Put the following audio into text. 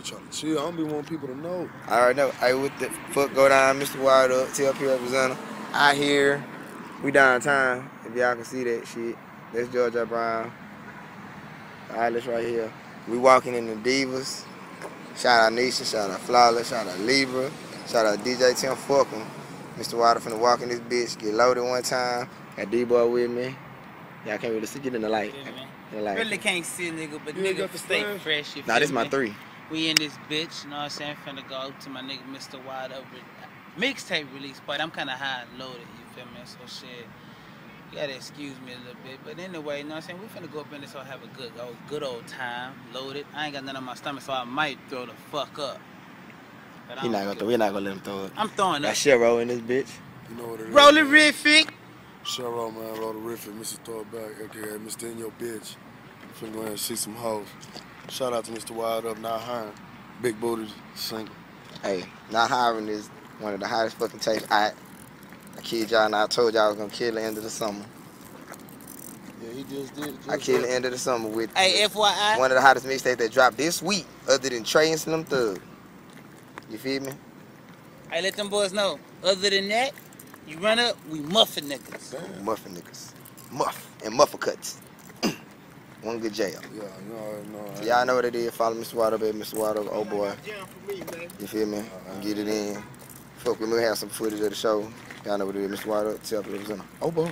Trying to chill. I don't be wanting people to know. I already know. Hey, what the fuck go down, Mr. Wired Up, TLP representative. I hear We downtown. If y'all can see that shit. That's Georgia Brown. Alice right here. We walking in the Divas. Shout out Nisha, shout out Flawless, shout out Libra, shout out DJ Tim Fuckin. Mr. Wilder finna walk in this bitch, get loaded one time. Got D-Boy with me. Y'all can't really see, get in the light. In the light. Really can't see a nigga, but You nigga got the stay flash? fresh. You Nah, feel this my three. We in this bitch, you know what I'm saying? Finna go to my nigga Mr. Wired Up mixtape release, but I'm kinda high and loaded, you feel me? So shit. You gotta excuse me a little bit. But anyway, you know what I'm saying? We finna go up in this and have a good old good old time. Loaded. I ain't got nothing on my stomach, so I might throw the fuck up. But I He don't gonna give- throw, we not gonna let him throw it. I'm throwing Got up. Shero in this bitch. You know what it is. Rolling man. Riffic. Cheryl, man, Roderific, Mr. Throwback, aka Mr. In Your Bitch. Finna go ahead and see some hoes. Shout out to Mr. Wired Up, not hiring. Big booty single. Hey, not hiring is one of the hottest fucking tapes. I, I kid y'all, and I told y'all I was gonna kill the end of the summer. Yeah, he just did. Just I killed the end of the summer with Hey, FYI. one of the hottest mixtapes that dropped this week, other than Trey and Slim Thug. You feel me? Hey, let them boys know. Other than that, you run up, we muffin niggas. Damn. Muffin niggas. Muff and muffle cuts. One good jail. Yeah, you already know. So y'all know what it is. Follow Mr. Water, baby. Mr. Water, oh boy. You feel me? And get it in. Fuck, we may have some footage of the show. Y'all know what it is. Mr. Water, tell people. Oh boy.